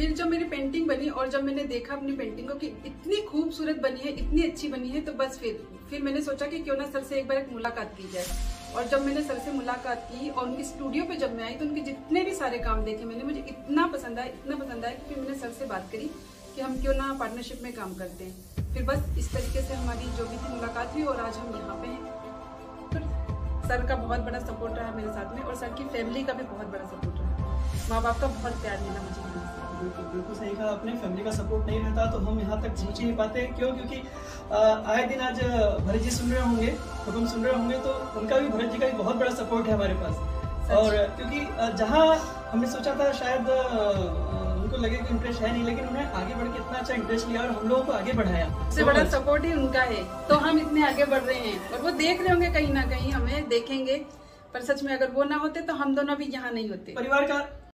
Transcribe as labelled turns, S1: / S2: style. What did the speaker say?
S1: फिर जब मेरी पेंटिंग बनी और जब मैंने देखा अपनी पेंटिंग को कि इतनी खूबसूरत बनी है, इतनी अच्छी बनी है तो बस फिर फिर मैंने सोचा कि क्यों ना सर से एक बार एक मुलाकात की जाए। और जब मैंने सर से मुलाकात की और उनकी स्टूडियो पे जब मैं आई तो उनके जितने भी सारे काम देखे मैंने, मुझे इतना पसंद आया, इतना पसंद आया कि फिर मैंने सर से बात करी कि हम क्यों ना पार्टनरशिप में काम करते हैं। फिर बस इस तरीके से हमारी जो भी थी मुलाकात हुई और आज हम यहाँ पे हैं। तो सर का बहुत बड़ा सपोर्ट रहा मेरे साथ में और सर की फैमिली का भी बहुत बड़ा सपोर्ट रहा। माँ बाप का बहुत प्यार मिला मुझे।
S2: बिल्कुल बिल्कुल सही कहा आपने। फैमिली का सपोर्ट नहीं रहता तो हम यहाँ तक पहुँच ही नहीं पाते। क्यों? क्योंकि आए दिन आज भरत जी सुन रहे होंगे। हुक्म सुन रहे होंगे तो उनका भी भरत जी का भी बहुत बड़ा सपोर्ट है हमारे पास। और क्योंकि जहाँ हमने सोचा था शायद उनको लगे कि इंटरेस्ट है नहीं लेकिन उन्होंने आगे बढ़ के इतना अच्छा इंटरेस्ट लिया और हम लोगों को आगे बढ़ाया।
S1: सबसे बड़ा सपोर्ट ही उनका है। तो हम इतने आगे बढ़ रहे हैं और वो देख रहे होंगे कहीं ना कहीं हमें देखेंगे। पर सच में अगर वो ना होते तो हम दोनों भी यहाँ नहीं होते।
S2: परिवार का